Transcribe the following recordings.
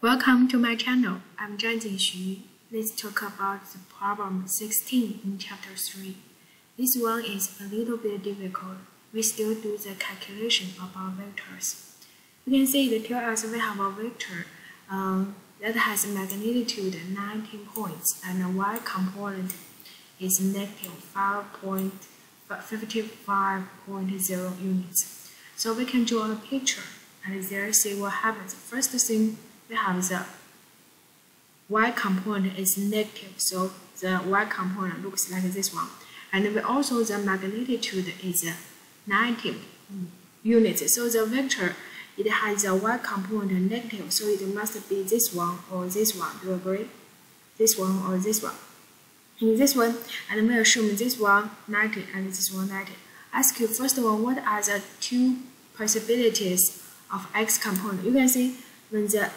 Welcome to my channel. I'm Zhangjin Xu. Let's talk about the problem 16 in chapter 3. This one is a little bit difficult. We still do the calculation about vectors. You can see it tells us we have a vector um, that has a magnitude 19 points and the y component is negative 5.55.0 units. So we can draw a picture and there see what happens. First thing we have the y component is negative, so the y component looks like this one. And we also the magnitude is 90 units. So the vector it has a y component negative, so it must be this one or this one. Do you agree? This one or this one. In this one, and we assume this one 90 and this one 90. Ask you first of all, what are the two possibilities of x component? You can see when the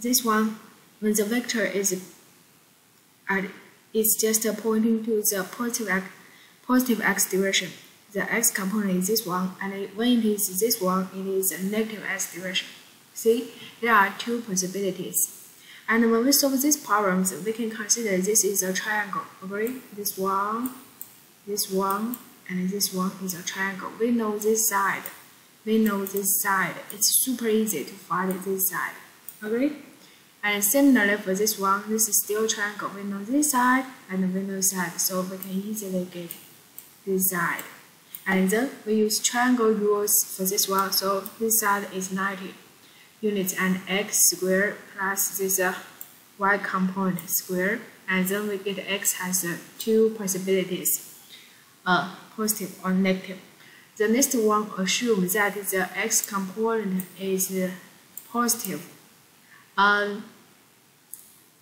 this one when the vector is it's just pointing to the positive x, positive x direction. The x component is this one, and when it is this one, it is a negative x direction. See, there are two possibilities. And when we solve these problems, we can consider this is a triangle. Agree? This one, this one, and this one is a triangle. We know this side. We know this side. It's super easy to find this side. Agree? And similarly for this one, this is still triangle. We know this side and we know this side, so we can easily get this side. And then we use triangle rules for this one, so this side is 90 units and x squared plus this uh, y component squared and then we get x has uh, two possibilities uh, positive or negative the next one assumes that the x component is uh, positive um,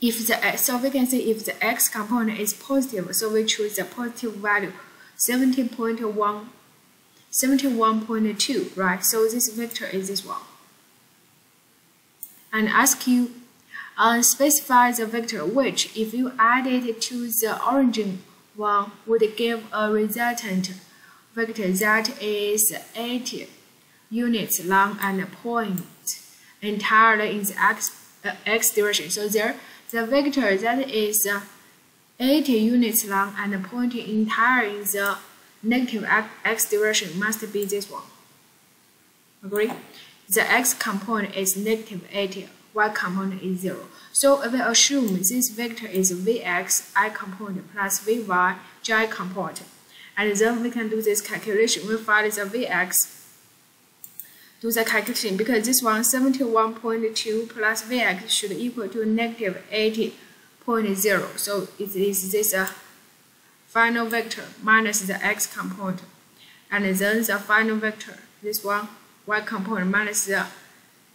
if the so we can say if the x component is positive so we choose the positive value 70.1 71.2 right? So this vector is this one. And ask you uh, specify the vector which, if you add it to the origin one, would give a resultant vector that is 80 units long and point entirely in the x, uh, x direction. So there, the vector that is uh, 80 units long and pointing entirely in the negative x direction must be this one. Agree? the x component is negative 80, y component is 0. So we assume this vector is vx i component plus vy j component. And then we can do this calculation. We find the vx, do the calculation because this one 71.2 plus vx should equal to negative 80.0. So it is this uh, final vector minus the x component. And then the final vector, this one y component minus the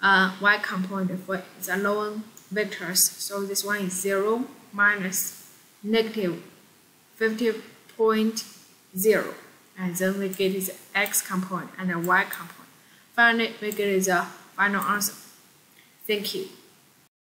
uh, y component for the lower vectors. So this one is 0 minus negative 50.0. And then we get the x component and the y component. Finally, we get the final answer. Thank you.